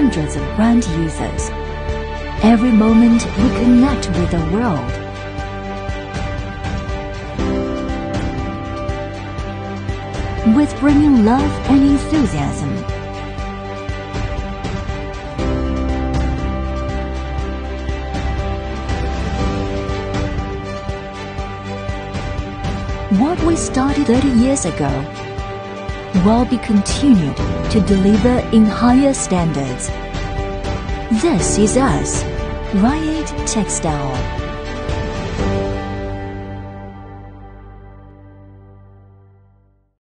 hundreds of brand users. Every moment we connect with the world. With bringing love and enthusiasm. What we started 30 years ago will be continued to deliver in higher standards. This is us, Riyade Textile.